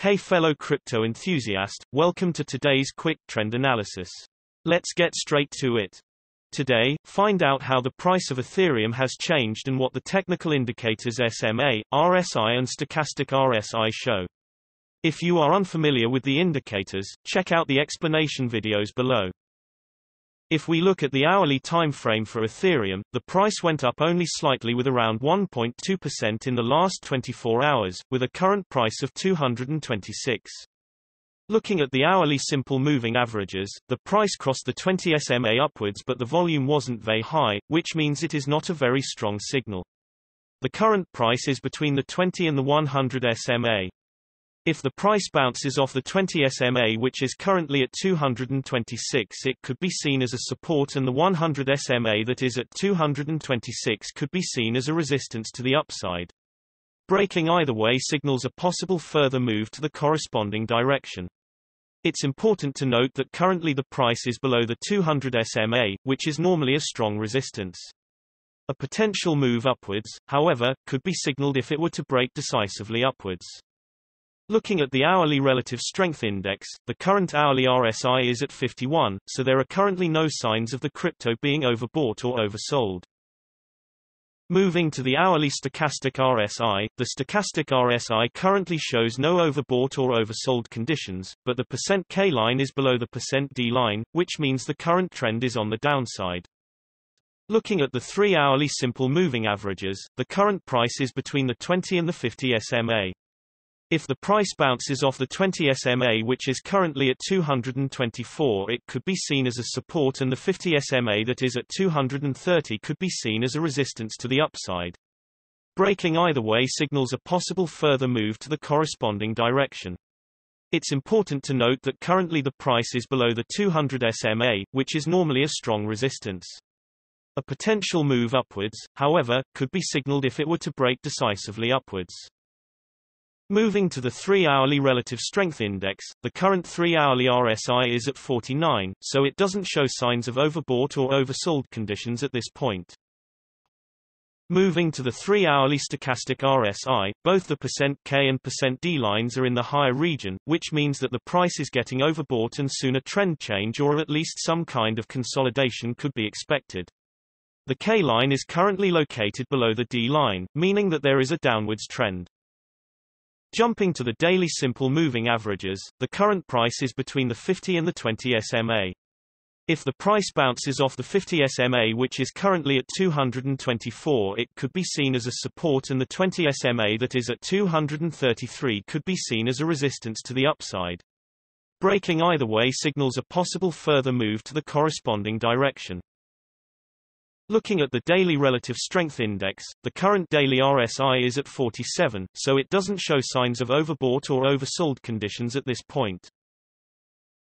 Hey fellow crypto enthusiast, welcome to today's quick trend analysis. Let's get straight to it. Today, find out how the price of Ethereum has changed and what the technical indicators SMA, RSI and stochastic RSI show. If you are unfamiliar with the indicators, check out the explanation videos below. If we look at the hourly time frame for Ethereum, the price went up only slightly with around 1.2% in the last 24 hours, with a current price of 226. Looking at the hourly simple moving averages, the price crossed the 20 SMA upwards but the volume wasn't very high, which means it is not a very strong signal. The current price is between the 20 and the 100 SMA. If the price bounces off the 20 SMA which is currently at 226 it could be seen as a support and the 100 SMA that is at 226 could be seen as a resistance to the upside. Breaking either way signals a possible further move to the corresponding direction. It's important to note that currently the price is below the 200 SMA, which is normally a strong resistance. A potential move upwards, however, could be signaled if it were to break decisively upwards. Looking at the hourly relative strength index, the current hourly RSI is at 51, so there are currently no signs of the crypto being overbought or oversold. Moving to the hourly stochastic RSI, the stochastic RSI currently shows no overbought or oversold conditions, but the percent %K line is below the percent %D line, which means the current trend is on the downside. Looking at the three hourly simple moving averages, the current price is between the 20 and the 50 SMA. If the price bounces off the 20 SMA which is currently at 224 it could be seen as a support and the 50 SMA that is at 230 could be seen as a resistance to the upside. Breaking either way signals a possible further move to the corresponding direction. It's important to note that currently the price is below the 200 SMA, which is normally a strong resistance. A potential move upwards, however, could be signaled if it were to break decisively upwards. Moving to the 3-hourly relative strength index, the current 3-hourly RSI is at 49, so it doesn't show signs of overbought or oversold conditions at this point. Moving to the 3-hourly stochastic RSI, both the percent %K and percent %D lines are in the higher region, which means that the price is getting overbought and soon a trend change or at least some kind of consolidation could be expected. The K line is currently located below the D line, meaning that there is a downwards trend. Jumping to the daily simple moving averages, the current price is between the 50 and the 20 SMA. If the price bounces off the 50 SMA which is currently at 224 it could be seen as a support and the 20 SMA that is at 233 could be seen as a resistance to the upside. Breaking either way signals a possible further move to the corresponding direction. Looking at the daily relative strength index, the current daily RSI is at 47, so it doesn't show signs of overbought or oversold conditions at this point.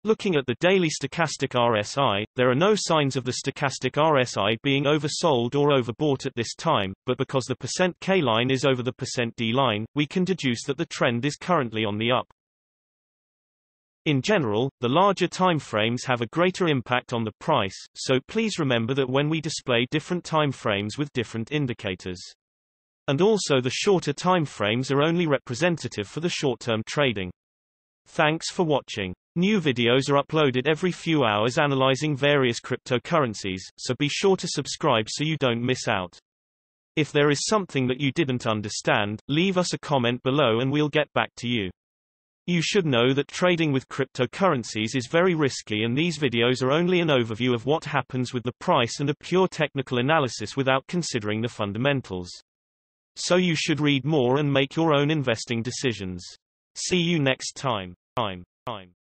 Looking at the daily stochastic RSI, there are no signs of the stochastic RSI being oversold or overbought at this time, but because the percent %K line is over the percent %D line, we can deduce that the trend is currently on the up. In general, the larger time frames have a greater impact on the price, so please remember that when we display different time frames with different indicators. And also the shorter time frames are only representative for the short-term trading. Thanks for watching. New videos are uploaded every few hours analyzing various cryptocurrencies, so be sure to subscribe so you don't miss out. If there is something that you didn't understand, leave us a comment below and we'll get back to you. You should know that trading with cryptocurrencies is very risky and these videos are only an overview of what happens with the price and a pure technical analysis without considering the fundamentals. So you should read more and make your own investing decisions. See you next time. time. time.